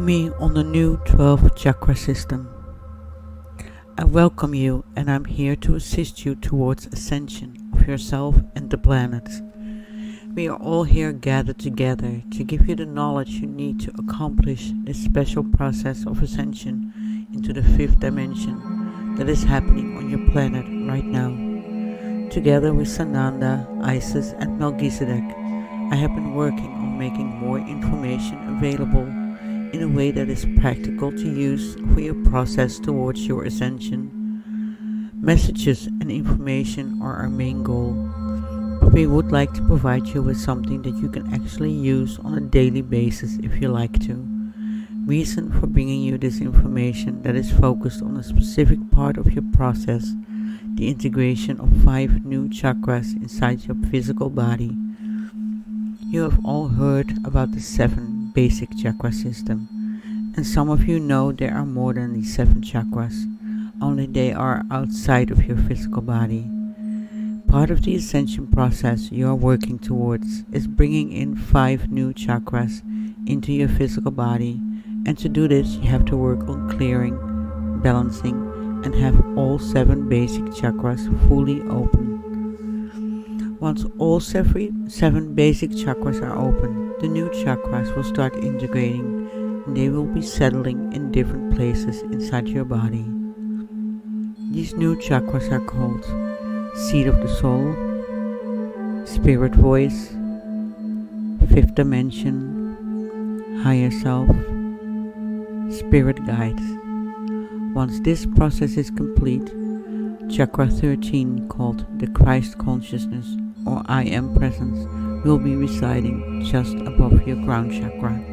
me on the new 12 chakra system. I welcome you and I'm here to assist you towards ascension of yourself and the planet. We are all here gathered together to give you the knowledge you need to accomplish this special process of ascension into the fifth dimension that is happening on your planet right now. Together with Sananda, Isis, and Melchizedek, I have been working on making more information available in a way that is practical to use for your process towards your ascension. Messages and information are our main goal, but we would like to provide you with something that you can actually use on a daily basis if you like to. Reason for bringing you this information that is focused on a specific part of your process, the integration of five new chakras inside your physical body. You have all heard about the seven basic chakra system. And some of you know there are more than these seven chakras, only they are outside of your physical body. Part of the ascension process you are working towards is bringing in five new chakras into your physical body, and to do this, you have to work on clearing, balancing, and have all seven basic chakras fully open. Once all seven basic chakras are open, the new chakras will start integrating and they will be settling in different places inside your body. These new chakras are called Seat of the Soul, Spirit Voice, Fifth Dimension, Higher Self, Spirit Guides. Once this process is complete, Chakra 13, called the Christ Consciousness or I Am Presence, will be residing just above your crown chakra.